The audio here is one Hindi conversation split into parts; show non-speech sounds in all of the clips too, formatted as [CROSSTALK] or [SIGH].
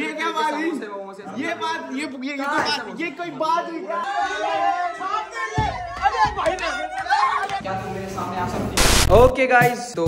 ये क्या बात है ये बात ये ये ये कोई बात ओके गाइस तो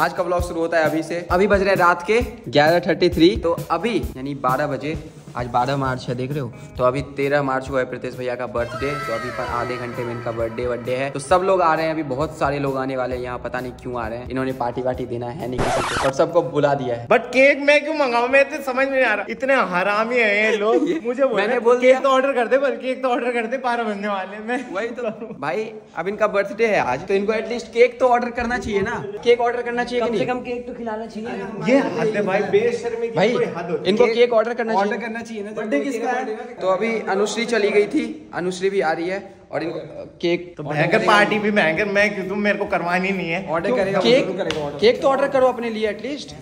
आज का ब्लॉग शुरू होता है अभी से। अभी बज रहे हैं रात के 11:33 तो अभी यानी 12 बजे आज 12 मार्च है देख रहे हो? तो अभी 13 मार्च को है प्रीतेश भैया का बर्थडे तो अभी पर आधे घंटे में इनका बर्थडे बर्थडे है। तो सब लोग आ रहे हैं अभी बहुत सारे लोग आने वाले हैं यहाँ पता नहीं क्यों आ रहे हैं। इन्होंने पार्टी वार्टी देना है नहीं किसी को। और सबको बुला दिया है। बट केक मैं क्यों मंगाऊ? मैं तो समझ में नहीं आ रहा। इतने हरामी है ये लोग। [LAUGHS] मुझे मैंने बोल केक तो ऑर्डर कर दे बल्कि केक तो ऑर्डर कर दे बारह बजने वाले में [LAUGHS] वही तो। भाई अब इनका बर्थडे है आज तो इनको एटलीस्ट केक तो ऑर्डर करना चाहिए ना। केक ऑर्डर करना चाहिए कि नहीं? कम केक तो खिलाना चाहिए। ये भाई बेशर्मी की भाई। इनको केक ऑर्डर करना चाहिए। करना चाहिए ना बर्थडे किसका है तो अभी अनुश्री चली गई थी अनुश्री भी आ रही है और इनको केक तो भयंकर पार्टी भी भयंकर मैं तुम मेरे को करवानी नहीं है। ऑर्डर करेगा केक करेगा केक तो ऑर्डर करो अपने लिए एटलीस्ट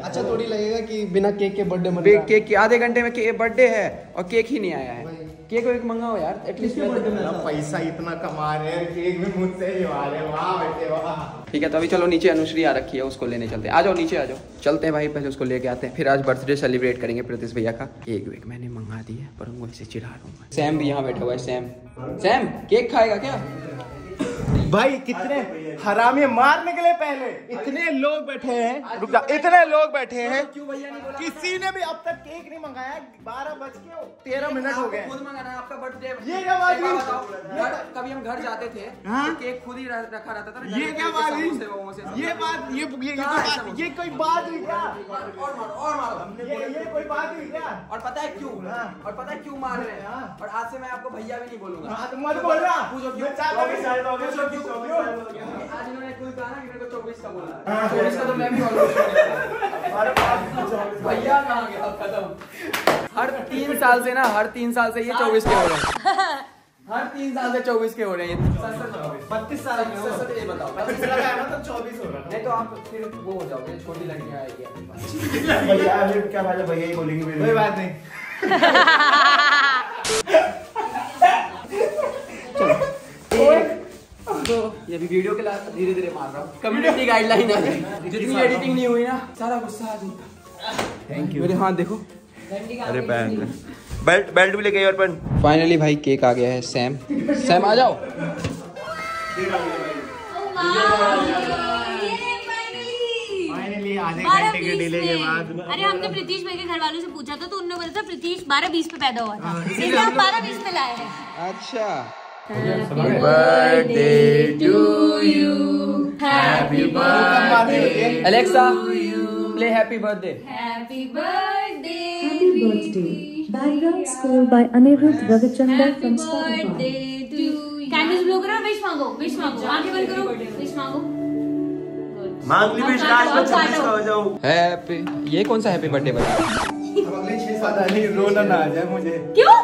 अच्छा थोड़ी लगेगा कि बिना केक के बर्थडे में केक के आधे घंटे में बर्थडे है और केक ही नहीं आया है। केक वेक मंगाओ यार एटलीस्ट पैसा इतना कमा रहे हैं केक भी मुझसे ही आ रहे हैं वाह बेटे वाह। ठीक है तो अभी चलो नीचे अनुश्री आ रखी है उसको लेने चलते हैं। आ जाओ नीचे आ जाओ। चलते हैं भाई पहले उसको लेके आते हैं। फिर आज बर्थडे सेलिब्रेट करेंगे प्रीतिश भैया का। केक वेक मैंने मंगा दिया है पर उनको ऐसे चिढ़ा रहा हूँ मैं। सैम भी यहाँ बैठा हुआ है सैम। सैम केक खाएगा क्या? भाई कितने? हरामी मार निकले पहले। इतने लोग बैठे हैं। रुक जा इतने लोग बैठे हैं। किसी ने भी अब तक केक नहीं मंगाया बारह बज के तेरह मिनट हो गए। खुद मंगाना आपका बर्थडे ये क्या बात हुई? कभी हम घर जाते थे हाँ? तो केक खुद ही रखा रहता था ये क्या बात हुई? ये बात ये ये कोई बात ये कोई बात हुई क्या? और मारो और मारो। ये ये कोई बात हुई क्या? और पता है क्यों? हाँ। और पता है क्यों मार रहे हैं? हाँ। और आज से मैं आपको भैया भी नहीं बोलूँगा। हाँ, मत बोल रहा पूछो क्यों? हूँ कि हो पूछो क्यों? आज इन्होंने कुछ कहा ना कि मेरे को चौबीस का बोला हाँ। चौबीस का तो मैं भी ऑलमोस्ट भैया कहाँ गया? खत्म। हर तीन साल से ना हर तीन साल से ये चौबीस के हो रहे हैं। [LAUGHS] हर तीन साल से चौबीस के हो रहे हैं बत्तीस साल में ये बताओ। तो चौबीस हो रहा नहीं तो आप फिर वो हो जाओगे छोटी लड़कियाँ आएगी भैया क्या है? भैया ही बोलेंगे कोई बात नहीं। [LAUGHS] तो ये भी वीडियो के लास्ट धीरे धीरे मार रहा हूँ। कम्युनिटी गाइडलाइन है। जितनी एडिटिंग नहीं हुई ना सारा गुस्सा आ थैंक यू मेरे हाथ देखो। अरे बैंड बेल्ट बेल्ट भी लेके और पेन फाइनली भाई केक आ गया है सैम सैम आ जाओ। आधे बारह घंटे के बीस डिले के बाद। अरे हमने प्रीतीश भाई के घर वालों से पूछा था तो उन्होंने बोला था प्रीतीश बारह बीस पे पैदा हुआ था। इसलिए हम बारह बीस पे लाए हैं। अच्छा। Birthday to you happy birthday Alexa play happy birthday happy birthday birthday. Background score by Anirudh Ravichandra from Spotify. Birthday two candles blow करो विश मांगो विश मांगो. आँखें बंद करो विश मांगो. मांग ली विश लास्ट में छब्बीस का हो जाऊँ हैप्पी ये कौन सा हैप्पी बर्थडे बता पता नहीं रोना ना आ जाए मुझे। क्यों?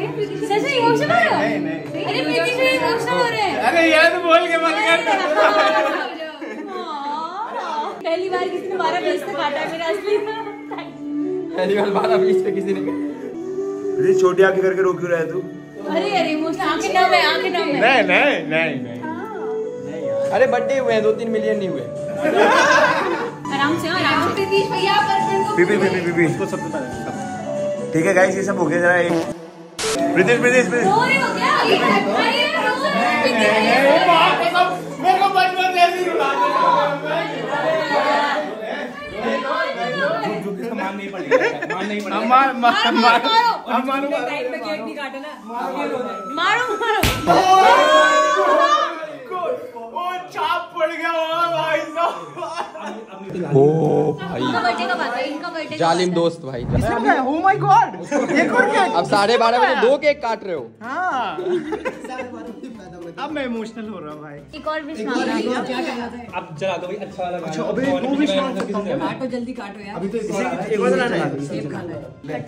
सच में इमोशनल हो रहा है? नहीं नहीं अरे प्रीतीश भाई इमोशनल हो रहे हैं। अरे यार तो बोल के मत कर हाँ। पहली बार किसी ने बारह बीस पे काटा है मेरा असली पहली बार बारह बीस पे किसी ने प्लीज़ छोटी आँखें करके रोक क्यों रहा है तू? अरे अरे इमोशनल आँखें नम है आँखें नम है। नहीं नहीं नहीं नहीं। अरे बर्थडे हुए हैं दो तीन मिलियन नहीं हुए। आराम से हाँ, आराम से। प्रीतीश भैया को पीपी पीपी पीपी उसको सबसे पहले ठीक है गाइस ये सब हो गया जरा एक प्रीतिश प्रीतिश। प्रीतिश मारो मारो। मेरे ही मार। चाप पड़ गया ओ भाई साहब। ओ भाई। इनका बर्थडे कब आता है? इनका बर्थडे जालिम दोस्त भाई ओ माय गॉड एक और क्या अब साढ़े बारह बजे दो केक काट रहे हो। हाँ। अब मैं इमोशनल हो रहा हूँ भाई। एक और विश मांगो अब चला दो भाई अच्छा वाला अच्छा अबे दो भी मांग सकता हूँ। काटो जल्दी काटो यार। अभी तो एक और लाना है। सेब खाना है।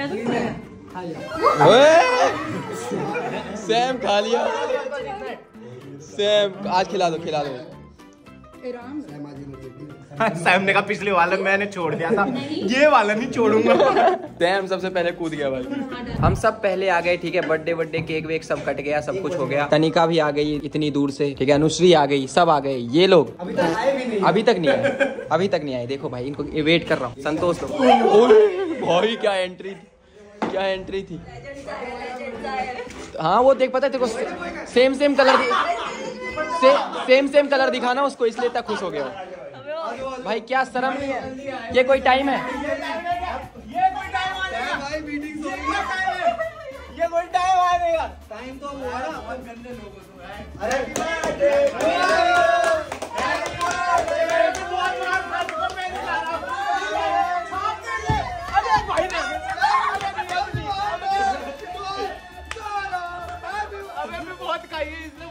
तो है। ओए! खा लिया। सैम आज खिला दो खिला दो। सैम ने कहा पिछले वाला मैंने छोड़ दिया था। ये वाला नहीं छोड़ूँगा। सैम सबसे पहले कूद गया भाई। हम सब पहले आ गए ठीक है? बर्थडे बर्थडे केक वेक सब कट गया सब कुछ हो गया। तनिका भी आ गई इतनी दूर से ठीक है? अनुश्री आ गई सब आ गए। ये लोग अभी तक आए भी नहीं। अभी तक नहीं आए। अभी तक नहीं आए। देखो भाई इनको वेट कर रहा हूँ। संतोष अभी क्या एंट्री क्या एंट्री थी? हाँ वो देख पता है तेरे को सेम सेम कलर से, सेम सेम कलर दिखाना उसको इसलिए तक खुश हो गया। भाई क्या शर्म नहीं है ये कोई टाइम है ये कोई टाइम ये कोई टाइम तो हुआ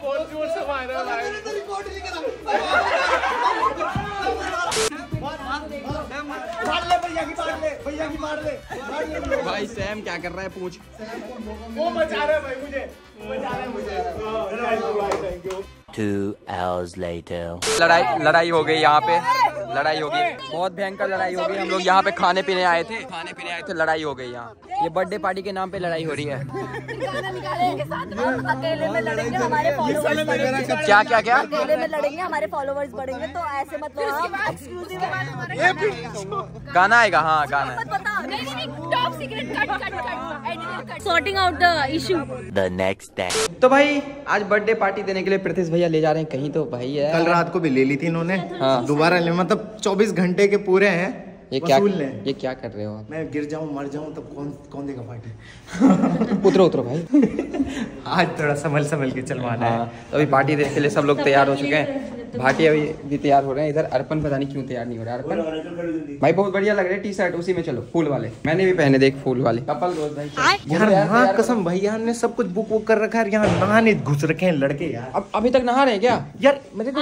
से मारा भाई मार ले भैया की मार ले भैया की मार ले भाई सैम क्या कर रहा है? पूछ। वो बचा है भाई मुझे। वो रहा है मुझे। थैंक यू भाई thank you Two hours later. लड़ाई लड़ाई हो गई यहाँ पे। लड़ाई हो गई। बहुत भयंकर लड़ाई हो गई। हम लोग यहाँ पे खाने पीने आए थे। खाने पीने आए थे लड़ाई हो गई यहाँ। ये बर्थडे पार्टी के नाम पे लड़ाई हो रही है। गाना निकालेंगे साथ में हम अकेले में लड़ेंगे हमारे फॉलोवर्स बढ़ेंगे क्या क्या क्या अकेले में लड़ेंगे हमारे फॉलोवर्स बढ़ेंगे तो ऐसे मत गाना आएगा हाँ गाना नहीं नहीं top secret cut cut cut sorting out the issue the next day. तो भाई आज बर्थडे पार्टी देने के लिए प्रतिश भैया ले जा रहे हैं। कहीं तो भाई है। कल रात को भी ले ली थी इन्होंने। हाँ। दोबारा ले मतलब 24 घंटे के पूरे हैं। ये क्या ये क्या कर रहे हो आप? मैं गिर जाऊँ मर जाऊँ तब कौन कौन देगा पार्टी [LAUGHS] उतरो उतरो भाई। आज थोड़ा संभल संभल के चलवाना है। हाँ। तो अभी पार्टी देने के लिए सब लोग तैयार हो चुके हैं। भाटी अभी भी तैयार हो रहे हैं। इधर अर्पण पता नहीं क्यों तैयार नहीं हो रहा। है अर्पण भाई बहुत बढ़िया लग रहा हैं टी शर्ट उसी में चलो फूल वाले। मैंने भी पहने देख फूल वाले। कपल रोज भाई यार हाँ कसम भैया ने सब कुछ बुक वुक कर रखा है यहाँ नहाने घुस रखे हैं लड़के यार। अब अभी तक नहा रहे हैं क्या? यार मेरे को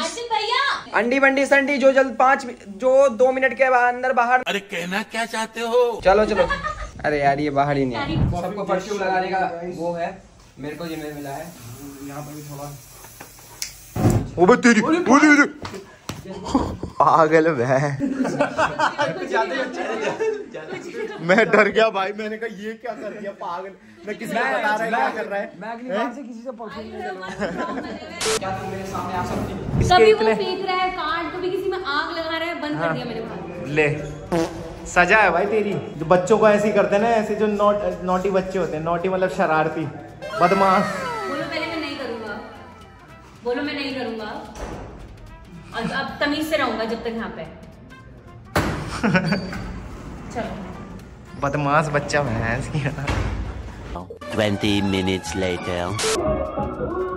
अंडी बंडी संडी जो जल्द पाँच जो दो मिनट के बाद अंदर बाहर अरे कहना क्या चाहते हो? चलो चलो। अरे यार ये बाहर ही नहीं है। सबको परफ्यूम लगाने का वो है। मेरे को जिम्मे मिला है यहाँ पर भी थोड़ा ओबे तेरी ओले ओले पागल है मैं। डर गया भाई मैंने कहा ये क्या कर दिया पागल? मैं किसी को बता रहा है क्या कर रहा है? मैं अगली बार से किसी से परफ्यूम नहीं लूँगा क्या तुम मेरे सामने आ सकती हो? कभी वो फेंक रहा है काट कभी किसी में आग लगा रहा है बंद कर दिया मैंने बात ले। सजा है भाई तेरी। जो बच्चों को ऐसे ही करते हैं ना ऐसे जो नॉट नोटी बच्चे होते हैं नोटी मतलब शरारती। बदमाश। बोलो मैं नहीं करूँगा। और अब तमीज से रहूँगा जब तक यहाँ पे। चलो। बदमाश बच्चा भैंस की। Twenty minutes later.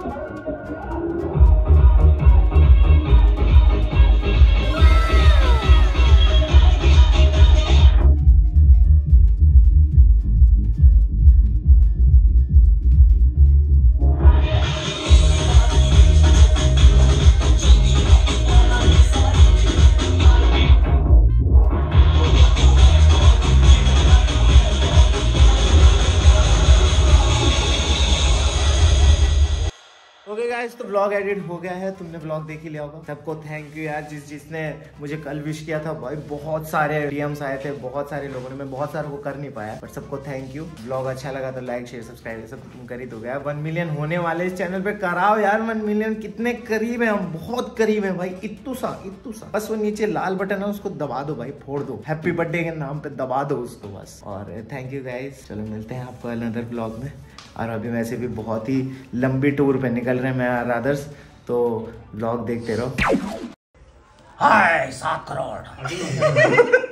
Blog edit हो गया है, तुमने ब्लॉग देख ही लिया होगा। सबको थैंक यू यार, जिस, जिसने मुझे कल विश किया था, भाई बहुत सारे डीएम्स आए थे, बहुत सारे लोगों ने, मैं बहुत सारे को कर नहीं पाया बट सबको थैंक यू ब्लॉग अच्छा लगा तो लाइक शेयर सब्सक्राइब सब तुम कर ही दोगे वन मिलियन होने वाले इस चैनल पे, कराओ यार वन मिलियन कितने करीब है हम, बहुत करीब है भाई, इतू सा इतू सा। बस वो नीचे लाल बटन है, उसको दबा दो भाई, फोड़ दो। हैप्पी बर्थडे के नाम पे दबा दो उसको बस। और थैंक यू गाइज़ चलो मिलते हैं आपको अनदर ब्लॉग में। और अभी वैसे भी बहुत ही लंबी टूर पे निकल रहे हैं मैं और आदर्श तो ब्लॉग देखते रहो। हाय सात करोड़। [LAUGHS]